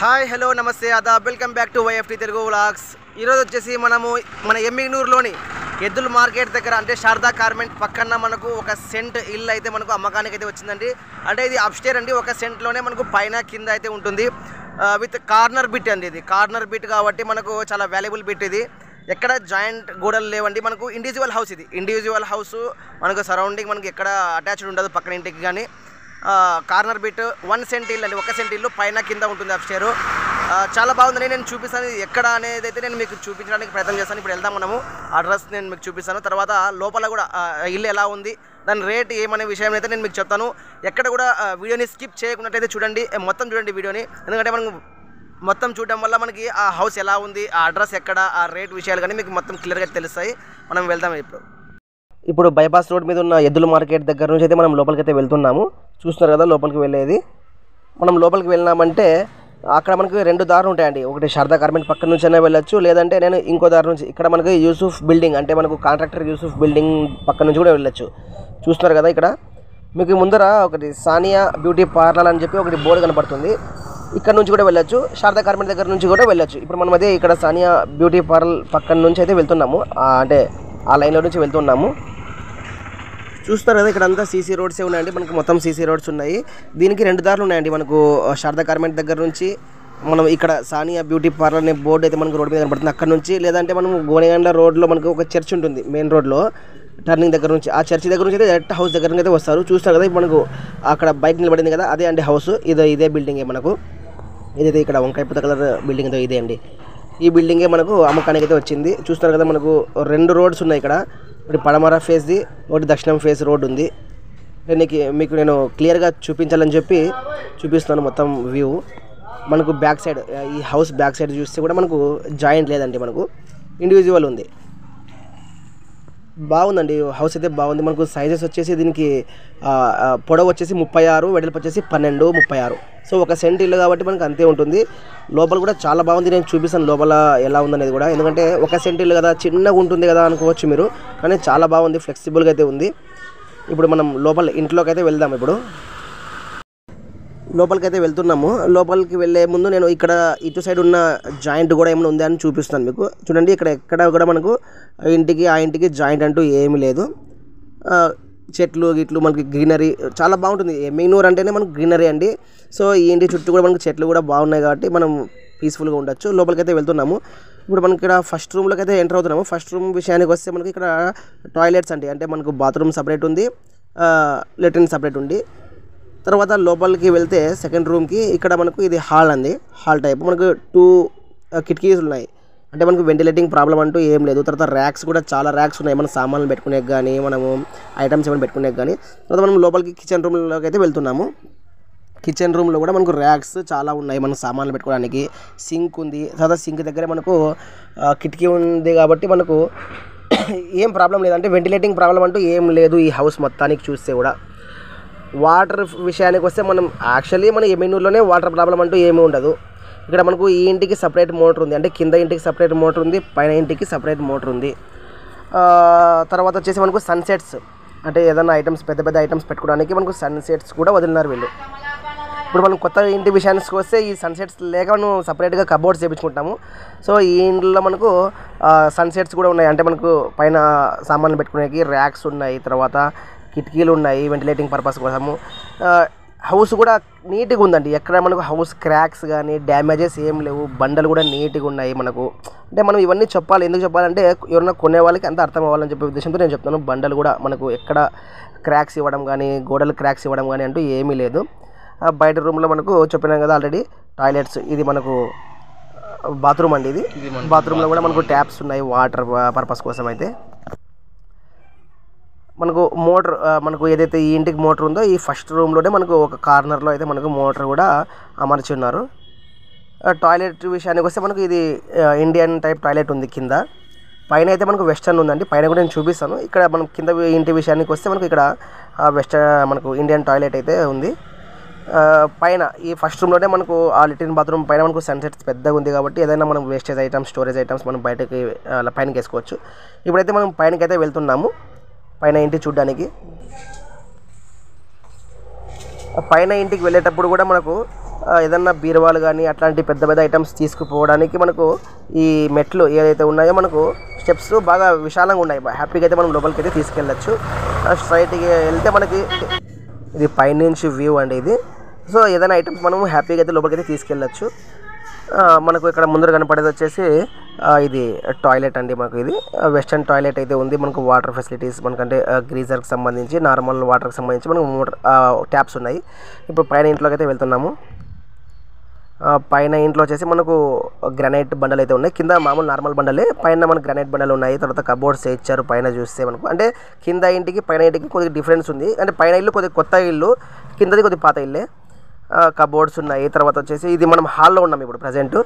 Hi hello namaste అదాబ్ welcome back to YFT Telugu vlogs ఈరోజు వచ్చేసి మనము మన ఎమ్మిగ్నూరులోని ఎద్దుల మార్కెట్ దగ్గర అంటే శారదా కార్మెంట్ పక్కన మనకు ఒక సెంట్ ఇల్లు అయితే మనకు అమ్మకానికి అయితే వచ్చిందండి. అంటే ఇది అప్స్టేర్ అండి. ఒక సెంట్లోనే మనకు పైన కింద అయితే ఉంటుంది. విత్ కార్నర్ బిట్ అండి ఇది. కార్నర్ బిట్ కాబట్టి మనకు చాలా వాల్యుబుల్ బిట్ ఇది. ఎక్కడ జాయింట్ గోడలు లేవండి. మనకు ఇండివిజువల్ హౌస్ ఇది. ఇండివిజువల్ హౌస్ మనకు సరౌండింగ్ మనకి ఎక్కడ అటాచ్డ్ ఉండదు పక్కన ఇంటికి కానీ. కార్నర్ బిట్ వన్ సెంట్ ఇల్లు అండి ఒక సెంటీల్లో ఇల్లు పైన కింద ఉంటుంది అప్స్టేరు. చాలా బాగుందని నేను చూపిస్తాను. ఎక్కడ అనేది అయితే నేను మీకు చూపించడానికి ప్రయత్నం చేస్తాను. ఇప్పుడు వెళ్దాం మనము. అడ్రస్ నేను మీకు చూపిస్తాను. తర్వాత లోపల కూడా ఇల్లు ఎలా ఉంది దాని రేట్ ఏమనే విషయం అయితే నేను మీకు చెప్తాను. ఎక్కడ కూడా వీడియోని స్కిప్ చేయకున్నట్టయితే చూడండి. మొత్తం చూడండి వీడియోని. ఎందుకంటే మనం మొత్తం చూడడం వల్ల మనకి ఆ హౌస్ ఎలా ఉంది ఆ అడ్రస్ ఎక్కడ ఆ రేట్ విషయాలు కానీ మీకు మొత్తం క్లియర్గా తెలుస్తాయి. మనం వెళ్దాం ఇప్పుడు. ఇప్పుడు బైపాస్ రోడ్ మీద ఉన్న ఎద్దుల మార్కెట్ దగ్గర నుంచి అయితే మనం లోపలికి అయితే వెళ్తున్నాము. చూస్తున్నారు కదా లోపలికి వెళ్ళేది. మనం లోపలికి వెళ్ళినామంటే అక్కడ మనకి రెండు దారులు ఉంటాయండి. ఒకటి శారదా గార్మెంట్ పక్క నుంచి అయినా వెళ్ళొచ్చు లేదంటే నేను ఇంకో దారి నుంచి ఇక్కడ మనకి యూసుఫ్ బిల్డింగ్ అంటే మనకు కాంట్రాక్టర్ యూసుఫ్ బిల్డింగ్ పక్క నుంచి కూడా వెళ్ళొచ్చు. చూస్తున్నారు కదా ఇక్కడ? మీకు ముందర ఒకటి సానియా బ్యూటీ పార్లర్ అని చెప్పి ఒకటి బోర్డు కనపడుతుంది. ఇక్కడ నుంచి కూడా వెళ్ళొచ్చు. శారదా గార్మెంట్ దగ్గర నుంచి కూడా వెళ్ళొచ్చు. ఇప్పుడు మనం అదే ఇక్కడ సానియా బ్యూటీ పార్లర్ పక్కన నుంచి అయితే వెళ్తున్నాము. అంటే ఆ లైన్లో నుంచి వెళ్తున్నాము. చూస్తారు కదా ఇక్కడ అంతా సీసీ రోడ్సే ఉన్నాయండి. మనకు మొత్తం సీసీ రోడ్స్ ఉన్నాయి. దీనికి రెండు దారులు ఉన్నాయండి. మనకు శారదా గార్మెంట్ దగ్గర నుంచి మనం ఇక్కడ సానియా బ్యూటీ పార్లర్ అనే బోర్డు అయితే మనకు రోడ్ మీద కనబడుతుంది. అక్కడ నుంచి లేదంటే మనం గోనెగండ్ల రోడ్లో మనకు ఒక చర్చ్ ఉంటుంది మెయిన్ రోడ్లో. టర్నింగ్ దగ్గర నుంచి ఆ చర్చి దగ్గర నుంచి అయితే డైరెక్ట్ హౌస్ దగ్గర నుంచి అయితే వస్తారు. చూస్తారు కదా ఇప్పుడు మనకు అక్కడ బైక్ నిలబడింది కదా అదే అండి హౌస్. ఇదే ఇదే బిల్డింగే మనకు. ఇదైతే ఇక్కడ వంకాయ కలర్ బిల్డింగ్ ఇదే అండి. ఈ బిల్డింగే మనకు అమ్మకానికి అయితే వచ్చింది. చూస్తారు కదా మనకు రెండు రోడ్స్ ఉన్నాయి ఇక్కడ. ఒకటి పడమర ఫేస్ది ఒకటి దక్షిణం ఫేస్ రోడ్ ఉంది. నీకు మీకు నేను క్లియర్గా చూపించాలని చెప్పి చూపిస్తున్నాను మొత్తం వ్యూ. మనకు బ్యాక్ సైడ్ ఈ హౌస్ బ్యాక్ సైడ్ చూస్తే కూడా మనకు జాయింట్ లేదండి మనకు. ఇండివిజువల్ ఉంది. బాగుందండి. హౌస్ అయితే బాగుంది. మనకు సైజెస్ వచ్చేసి దీనికి పొడవు వచ్చేసి ముప్పై ఆరు వెడల్పు వచ్చేసి పన్నెండు ముప్పై ఆరు. సో ఒక సెంట్ ఇల్లు కాబట్టి మనకు అంతే ఉంటుంది. లోపల కూడా చాలా బాగుంది. నేను చూపిస్తాను లోపల ఎలా ఉందనేది కూడా. ఎందుకంటే ఒక సెంట్ ఇల్లు కదా చిన్నగా ఉంటుంది కదా అనుకోవచ్చు మీరు. కానీ చాలా బాగుంది. ఫ్లెక్సిబుల్గా అయితే ఉంది. ఇప్పుడు మనం లోపల ఇంట్లోకి అయితే వెళ్దాం ఇప్పుడు. లోపలికి అయితే వెళ్తున్నాము. లోపలికి వెళ్ళే ముందు నేను ఇక్కడ ఇటు సైడ్ ఉన్న జాయింట్ కూడా ఏమైనా ఉందా అని చూపిస్తాను మీకు. చూడండి ఇక్కడ ఎక్కడ కూడా మనకు ఇంటికి ఆ ఇంటికి జాయింట్ అంటూ ఏమీ లేదు. చెట్లు గిట్లు మనకి గ్రీనరీ చాలా బాగుంటుంది. ఎమ్మిగ్నూర్ అంటేనే మనకు గ్రీనరీ అండి. సో ఈ ఇంటి చుట్టూ కూడా మనకు చెట్లు కూడా బాగున్నాయి కాబట్టి మనం పీస్ఫుల్గా ఉండొచ్చు. లోపలికి అయితే వెళ్తున్నాము. ఇప్పుడు మనకి ఇక్కడ ఫస్ట్ రూమ్లోకి అయితే ఎంటర్ అవుతున్నాము. ఫస్ట్ రూమ్ విషయానికి వస్తే మనకి ఇక్కడ టాయిలెట్స్ అండి. అంటే మనకు బాత్రూమ్ సపరేట్ ఉంది. లెట్రిన్ సపరేట్ ఉంది. తర్వాత లోపలికి వెళ్తే సెకండ్ రూమ్కి ఇక్కడ మనకు ఇది హాల్ అండి. హాల్ టైప్ మనకు టూ కిటికీస్ ఉన్నాయి. అంటే మనకు వెంటిలేటింగ్ ప్రాబ్లం అంటూ ఏం లేదు. తర్వాత ర్యాక్స్ కూడా చాలా ర్యాక్స్ ఉన్నాయి. మన సామాన్లు పెట్టుకునే కానీ మనము ఐటమ్స్ ఏమైనా పెట్టుకునే కానీ తర్వాత మనం లోపలికి కిచెన్ రూమ్లోకి అయితే వెళ్తున్నాము. కిచెన్ రూమ్లో కూడా మనకు ర్యాక్స్ చాలా ఉన్నాయి. మన సామాన్లు పెట్టుకోవడానికి సింక్ ఉంది. తర్వాత సింక్ దగ్గర మనకు కిటికీ ఉంది కాబట్టి మనకు ఏం ప్రాబ్లం లేదు అంటే వెంటిలేటింగ్ ప్రాబ్లం అంటూ ఏం లేదు ఈ హౌస్ మొత్తానికి చూస్తే కూడా. వాటర్ విషయానికి వస్తే మనం యాక్చువల్లీ మన ఎమ్మెన్యూర్లోనే వాటర్ ప్రాబ్లం అంటూ ఏమీ ఉండదు. ఇక్కడ మనకు ఈ ఇంటికి సపరేట్ మోటార్ ఉంది. అంటే కింద ఇంటికి సపరేట్ మోటార్ ఉంది పైన ఇంటికి సపరేట్ మోటార్ ఉంది. తర్వాత వచ్చేసి మనకు సన్సెట్స్ అంటే ఏదైనా ఐటమ్స్ పెద్ద పెద్ద ఐటమ్స్ పెట్టుకోవడానికి మనకు సన్సెట్స్ కూడా వదిలినారు వీళ్ళు. ఇప్పుడు మనం కొత్త ఇంటి విషయానికి వస్తే ఈ సన్సెట్స్ లేక మనం సపరేట్గా కబోర్డ్స్ చేయించుకుంటాము సో ఈ ఇంట్లో మనకు సన్సెట్స్ కూడా ఉన్నాయి. అంటే మనకు పైన సామాన్లు పెట్టుకునేకి ర్యాక్స్ ఉన్నాయి. తర్వాత కిటికీలు ఉన్నాయి వెంటిలేటింగ్ పర్పస్ కోసము. హౌస్ కూడా నీట్గా ఉందండి. ఎక్కడ మనకు హౌస్ క్రాక్స్ కానీ డ్యామేజెస్ ఏం లేవు. బండలు కూడా నీట్గా ఉన్నాయి మనకు. అంటే మనం ఇవన్నీ చెప్పాలి. ఎందుకు చెప్పాలంటే ఎవరైనా కొనే వాళ్ళకి అంత అర్థం అవ్వాలని చెప్పే ఉద్దేశంతో నేను చెప్తాను. బండలు కూడా మనకు ఎక్కడ క్రాక్స్ ఇవ్వడం కానీ గోడలు క్రాక్స్ ఇవ్వడం కానీ అంటూ ఏమీ లేదు. బయట రూమ్లో మనకు చెప్పినాం కదా ఆల్రెడీ టాయిలెట్స్ ఇది మనకు బాత్రూమ్ అండి ఇది. బాత్రూంలో కూడా మనకు ట్యాప్స్ ఉన్నాయి వాటర్ పర్పస్ కోసం అయితే మనకు మోటార్ మనకు ఏదైతే ఈ ఇంటికి మోటార్ ఉందో ఈ ఫస్ట్ రూమ్లోనే మనకు ఒక కార్నర్లో అయితే మనకు మోటార్ కూడా అమర్చి ఉన్నారు ఆ, టాయిలెట్ విషయానికి వస్తే మనకు ఇది ఇండియన్ టైప్ టాయిలెట్ ఉంది కింద. పైన అయితే మనకు వెస్టర్న్ ఉందండి. పైన కూడా నేను చూపిస్తాను. ఇక్కడ మనం కింద ఇంటి విషయానికి వస్తే మనకు ఇక్కడ వెస్టర్న్ మనకు ఇండియన్ టాయిలెట్ అయితే ఉంది. పైన ఈ ఫస్ట్ రూమ్లోనే మనకు ఆ లెట్రిన్ బాత్రూమ్ పైన మనకు సన్సెట్స్ పెద్దగా ఉంది కాబట్టి ఏదైనా మనం వేస్టేజ్ ఐటమ్స్ స్టోరేజ్ ఐటమ్స్ మనం బయటకి అలా పైనకి వేసుకోవచ్చు. ఇప్పుడైతే మనం పైనకైతే వెళ్తున్నాము. పైన ఇంటి చూడడానికి. పైన ఇంటికి వెళ్ళేటప్పుడు కూడా మనకు ఏదన్నా బీరువాలు కానీ అట్లాంటి పెద్ద పెద్ద ఐటమ్స్ తీసుకుపోవడానికి మనకు ఈ మెట్లు ఏదైతే ఉన్నాయో మనకు స్టెప్స్ బాగా విశాలంగా ఉన్నాయి. హ్యాపీగా అయితే మనం లోపలికి అయితే తీసుకెళ్ళచ్చు. స్ట్రైట్గా వెళ్తే మనకి ఇది పైనుంచి వ్యూ అండి ఇది. సో ఏదైనా ఐటమ్స్ మనం హ్యాపీగా అయితే లోపలికి అయితే తీసుకెళ్ళచ్చు. మనకు ఇక్కడ ముందర కనపడేది వచ్చేసి ఇది టాయిలెట్ అండి మనకు ఇది. వెస్టర్న్ టాయిలెట్ అయితే ఉంది. మనకు వాటర్ ఫెసిలిటీస్ మనకంటే గ్రీజర్కి సంబంధించి నార్మల్ వాటర్కి సంబంధించి మనకు మోటర్ ట్యాప్స్ ఉన్నాయి. ఇప్పుడు పైన ఇంట్లోకి అయితే వెళ్తున్నాము పైన ఇంట్లో వచ్చేసి మనకు గ్రానైట్ బండలు అయితే ఉన్నాయి. కింద మామూలు నార్మల్ బండలే. పైన మనకు గ్రానైట్ బండలు ఉన్నాయి. తర్వాత కబోర్డ్స్ ఇచ్చారు పైన చూస్తే మనకు. అంటే కింద ఇంటికి పైన ఇంటికి కొద్దిగా డిఫరెన్స్ ఉంది. అంటే పైన ఇల్లు కొద్దిగా కొత్త ఇల్లు కిందది కొద్దిగా పాత ఇల్లే. కబోర్డ్స్ ఉన్నాయి. తర్వాత వచ్చేసి ఇది మనం హాల్లో ఉన్నాం ఇప్పుడు ప్రజెంట్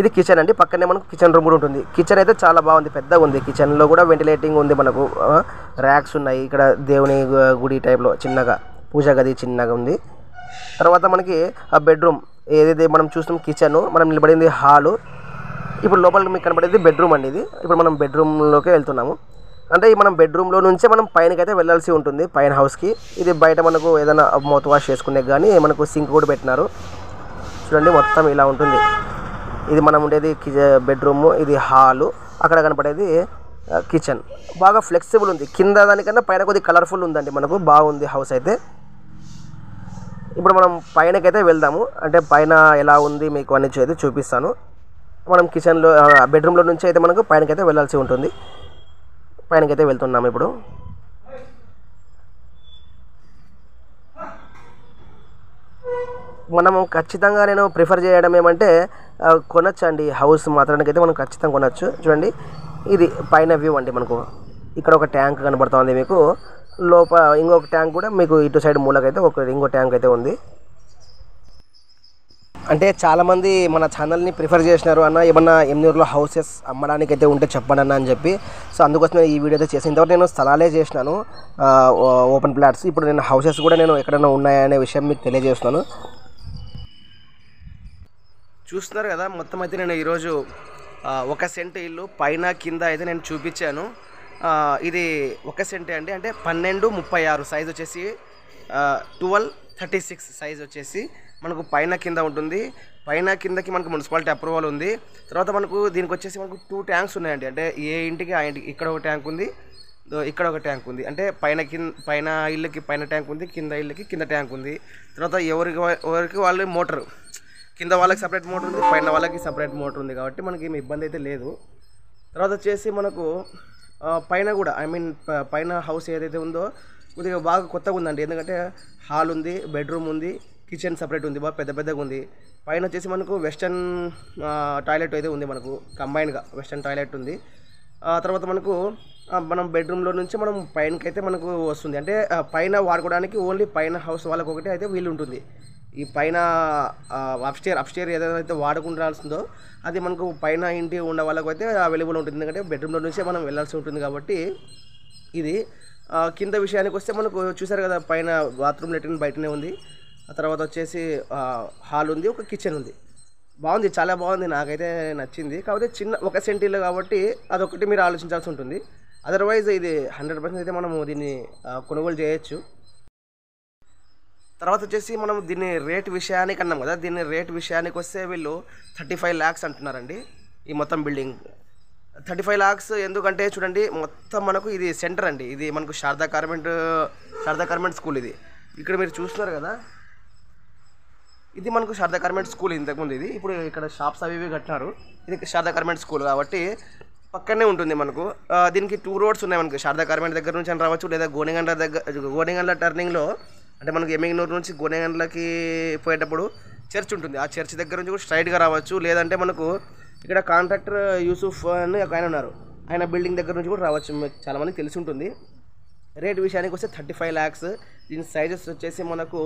ఇది కిచెన్ అండి. పక్కనే మనకు కిచెన్ రూమ్ కూడా ఉంటుంది. కిచెన్ అయితే చాలా బాగుంది. పెద్దగా ఉంది. కిచెన్లో కూడా వెంటిలేటింగ్ ఉంది మనకు. ర్యాక్స్ ఉన్నాయి. ఇక్కడ దేవుని గుడి టైప్లో చిన్నగా పూజా గది చిన్నగా ఉంది. తర్వాత మనకి ఆ బెడ్రూమ్ ఏదైతే మనం చూస్తున్నాం కిచెన్ మనం నిలబడింది హాలు ఇప్పుడు లోపలికి మీకు కనబడేది బెడ్రూమ్ అండి ఇది. ఇప్పుడు మనం బెడ్రూమ్లోకి వెళ్తున్నాము. అంటే ఈ మనం బెడ్రూమ్లో నుంచే మనం పైనకైతే వెళ్ళాల్సి ఉంటుంది పైన హౌస్కి ఇది బయట మనకు ఏదైనా మౌత్ వాష్ చేసుకునే కానీ మనకు సింక్ కూడా పెట్టినారు. చూడండి మొత్తం ఇలా ఉంటుంది. ఇది మనం ఉండేది బెడ్రూమ్ ఇది హాలు అక్కడ కనపడేది కిచెన్ బాగా ఫ్లెక్సిబుల్ ఉంది. కింద దానికన్నా పైన కొద్దిగా కలర్ఫుల్ ఉందండి మనకు బాగుంది హౌస్ అయితే. ఇప్పుడు మనం పైనకైతే వెళ్దాము. అంటే పైన ఎలా ఉంది మీకు అన్ని చూపిస్తాను. మనం కిచెన్లో బెడ్రూమ్లో నుంచి అయితే మనకు పైనకైతే వెళ్ళాల్సి ఉంటుంది. పైనకైతే వెళ్తున్నాము ఇప్పుడు. మనము ఖచ్చితంగా నేను ప్రిఫర్ చేయడం ఏమంటే ఆ, కొనొచ్చు అండి హౌస్ మాత్రానికైతే మనం ఖచ్చితంగా కొనొచ్చు. చూడండి ఇది పైన వ్యూ అండి మనకు. ఇక్కడ ఒక ట్యాంక్ కనబడుతుంది మీకు. లోపల ఇంకొక ట్యాంక్ కూడా మీకు ఇటు సైడ్ మూలకైతే ఒక ఇంకో ట్యాంక్ అయితే ఉంది. అంటే చాలామంది మన ఛానల్ని ప్రిఫర్ చేసినారు అన్న ఏమన్నా ఎమ్నూరులో హౌసెస్ అమ్మడానికి అయితే ఉంటే చెప్పండి అన్న అని చెప్పి. సో అందుకోసం నేను ఈ వీడియో అయితే చేసిన. ఇంతవరకు నేను స్థలాలే చేసినాను ఓ- ఓపెన్ ప్లాట్స్ ఇప్పుడు నేను హౌసెస్ కూడా నేను ఎక్కడైనా ఉన్నాయనే విషయం మీకు తెలియజేస్తున్నాను. చూస్తున్నారు కదా మొత్తం అయితే నేను ఈరోజు ఒక సెంట్ ఇల్లు పైన కింద అయితే నేను చూపించాను. ఇది ఒక సెంటే అండి. అంటే పన్నెండు ముప్పై ఆరు సైజ్ వచ్చేసి ట్వెల్వ్ థర్టీ సిక్స్ సైజ్ వచ్చేసి మనకు పైన కింద ఉంటుంది. పైన కిందకి మనకు మున్సిపాలిటీ అప్రూవల్ ఉంది. తర్వాత మనకు దీనికి వచ్చేసి మనకు టూ ట్యాంక్స్ ఉన్నాయండి. అంటే ఏ ఇంటికి ఆ ఇంటికి ఇక్కడ ఒక ట్యాంక్ ఉంది ఇక్కడ ఒక ట్యాంక్ ఉంది. అంటే పైన కింద పైన ఇళ్ళకి పైన ట్యాంక్ ఉంది కింద ఇళ్ళకి కింద ట్యాంక్ ఉంది. తర్వాత ఎవరికి ఎవరికి వాళ్ళు మోటార్. కింద వాళ్ళకి సపరేట్ మోటార్ ఉంది పైన వాళ్ళకి సపరేట్ మోటార్ ఉంది కాబట్టి మనకి ఏమి ఇబ్బంది అయితే లేదు. తర్వాత వచ్చేసి మనకు పైన కూడా ఐ మీన్ పైన హౌస్ ఏదైతే ఉందో కొద్దిగా బాగా కొత్తగా ఉందండి. ఎందుకంటే హాల్ ఉంది బెడ్రూమ్ ఉంది. కిచెన్ సపరేట్ ఉంది బాగా పెద్ద పెద్దగా ఉంది. పైన వచ్చేసి మనకు వెస్టర్న్ టాయిలెట్ అయితే ఉంది మనకు కంబైన్గా వెస్టర్న్ టాయిలెట్ ఉంది. ఆ తర్వాత మనకు మనం బెడ్రూమ్లో నుంచి మనం పైనకైతే మనకు వస్తుంది. అంటే పైన వాడుకోవడానికి ఓన్లీ పైన హౌస్ వాళ్ళకి ఒకటి అయితే వీలు ఉంటుంది. ఈ పైన అప్స్టేర్ అప్స్టేర్ ఏదైతే వాడుకుంటాల్సిందో అది మనకు పైన ఇంటి ఉన్న వాళ్ళకు అయితే అవైలబుల్ ఉంటుంది. ఎందుకంటే బెడ్రూమ్లో నుంచే మనం వెళ్ళాల్సి ఉంటుంది కాబట్టి ఇది. కింద విషయానికి వస్తే మనకు చూసారు కదా పైన బాత్రూమ్ లెట్రిన్ బయటనే ఉంది. తర్వాత వచ్చేసి హాల్ ఉంది ఒక కిచెన్ ఉంది. బాగుంది చాలా బాగుంది నాకైతే నచ్చింది. కాకపోతే చిన్న ఒక సెంటీలో కాబట్టి అదొకటి మీరు ఆలోచించాల్సి ఉంటుంది. అదర్వైజ్ ఇది హండ్రెడ్ పర్సెంట్ అయితే మనము దీన్ని కొనుగోలు చేయొచ్చు. తర్వాత వచ్చేసి మనం దీన్ని రేట్ విషయానికి అన్నాం కదా దీన్ని రేట్ విషయానికి వస్తే వీళ్ళు థర్టీ ఫైవ్ ల్యాక్స్ అంటున్నారండి ఈ మొత్తం బిల్డింగ్. థర్టీ ఫైవ్ ల్యాక్స్ ఎందుకంటే చూడండి మొత్తం మనకు ఇది సెంటర్ అండి. ఇది మనకు శారదా కార్మెంట్ శారదా కార్మెంట్ స్కూల్ ఇది. ఇక్కడ మీరు చూస్తున్నారు కదా ఇది మనకు శారదా కార్మెంట్ స్కూల్ ఇంతకుముందు ఇది. ఇప్పుడు ఇక్కడ షాప్స్ అవి ఇవి కట్టినారు. ఇది శారదా కార్మెంట్ స్కూల్ కాబట్టి పక్కనే ఉంటుంది మనకు. దీనికి టూ రోడ్స్ ఉన్నాయి మనకు. శారదా కార్మెంట్ దగ్గర నుంచి అని రావచ్చు లేదా గోనెగండ్ల దగ్గర గోనెగండ్ల టర్నింగ్లో అంటే మనకు ఎమ్మెగ్నూరు నుంచి గోనెగండ్లకి పోయేటప్పుడు చర్చ్ ఉంటుంది. ఆ చర్చ్ దగ్గర నుంచి కూడా స్ట్రైట్గా రావచ్చు. లేదంటే మనకు ఇక్కడ కాంట్రాక్టర్ యూసుఫ్ అని ఒక ఆయన ఉన్నారు. ఆయన బిల్డింగ్ దగ్గర నుంచి కూడా రావచ్చు. మీకు చాలామందికి తెలిసి ఉంటుంది. రేట్ విషయానికి వస్తే థర్టీ ఫైవ్ ల్యాక్స్ దీని సైజెస్ వచ్చేసి మనకు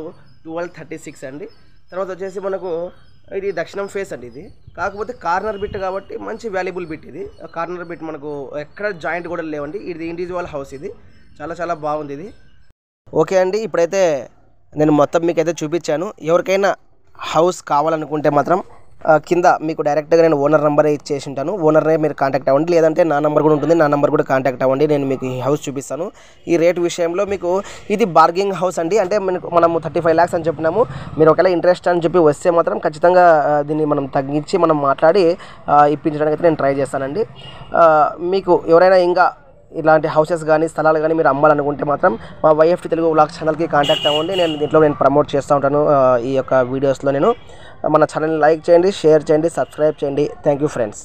ట్వెల్వ్ థర్టీ సిక్స్ అండి. తర్వాత వచ్చేసి మనకు ఇది దక్షిణం ఫేస్ అండి ఇది. కాకపోతే కార్నర్ బిట్ కాబట్టి మంచి వాల్యుబుల్ బిట్ ఇది. కార్నర్ బిట్ మనకు ఎక్కడ జాయింట్ కూడా లేవండి. ఇది ఇండివిజువల్ హౌస్ ఇది. చాలా చాలా బాగుంది ఇది. ఓకే అండి ఇప్పుడైతే నేను మొత్తం మీకు అయితే చూపించాను. ఎవరికైనా హౌస్ కావాలనుకుంటే మాత్రం కింద మీకు డైరెక్ట్గా నేను ఓనర్ నెంబర్ ఇచ్చేసి ఉంటాను ఓనర్నే మీరు కాంటాక్ట్ అవ్వండి. లేదంటే నా నెంబర్ కూడా ఉంటుంది. నా నెంబర్ కూడా కాంటాక్ట్ అవ్వండి. నేను మీకు ఈ హౌస్ చూపిస్తాను. ఈ రేట్ విషయంలో మీకు ఇది బార్గింగ్ హౌస్ అండి. అంటే మనము థర్టీ ఫైవ్ ల్యాక్స్ అని చెప్పినాము. మీరు ఒకవేళ ఇంట్రెస్ట్ అని చెప్పి వస్తే మాత్రం ఖచ్చితంగా దీన్ని మనం తగ్గించి మనం మాట్లాడి ఇప్పించడానికి అయితే నేను ట్రై చేస్తానండి. మీకు ఎవరైనా ఇంకా ఇలాంటి హౌసెస్ కానీ స్థలాలు కానీ మీరు అమ్మాలనుకుంటే మాత్రం మా వైఎఫ్టీ తెలుగు వ్లాగ్ ఛానల్కి కాంటాక్ట్ అవ్వండి. నేను దీంట్లో నేను ప్రమోట్ చేస్తూ ఉంటాను ఈ యొక్క వీడియోస్లో నేను. మన ఛానల్ని లైక్ చేయండి షేర్ చేయండి సబ్స్క్రైబ్ చేయండి. Thank you friends